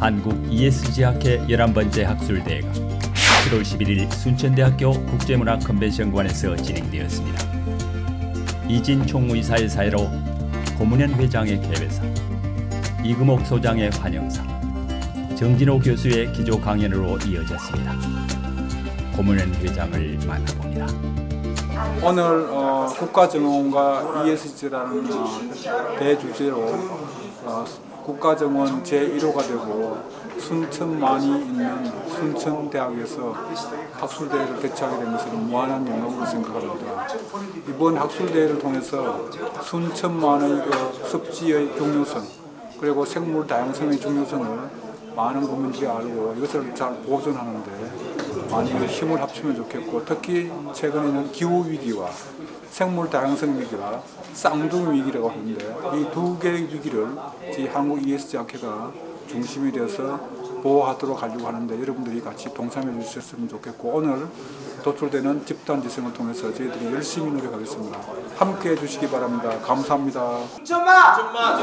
한국 ESG학회 11번째 학술대회가 7월 11일 순천대학교 국제문화 컨벤션관에서 진행되었습니다. 이진 총무이사의 사회로 고문현 회장의 개회상, 이금옥 소장의 환영상, 정진호 교수의 기조 강연으로 이어졌습니다. 고문현 회장을 만나봅니다. 오늘 어, 국가정원과 ESG라는 어, 대주제로 어, 국가정원 제1호가 되고 순천만이 있는 순천대학에서 학술대회를 개최하게 된 것은 무한한 영광으로 생각합니다. 이번 학술대회를 통해서 순천만의 그 습지의 중요성 그리고 생물 다양성의 중요성을 많은 국민들이 알고 이것을 잘 보존하는데 많이 힘을 합치면 좋겠고 특히 최근에는 기후 위기와 생물 다양성 위기와 쌍둥이 위기라고 하는데 이 두 개의 위기를 저희 한국 ESG 학회가 중심이 되어서 보호하도록 하려고 하는데 여러분들이 같이 동참해 주셨으면 좋겠고 오늘 도출되는 집단 지성을 통해서 저희들이 열심히 노력하겠습니다. 함께 해 주시기 바랍니다. 감사합니다. 좀만! 좀만!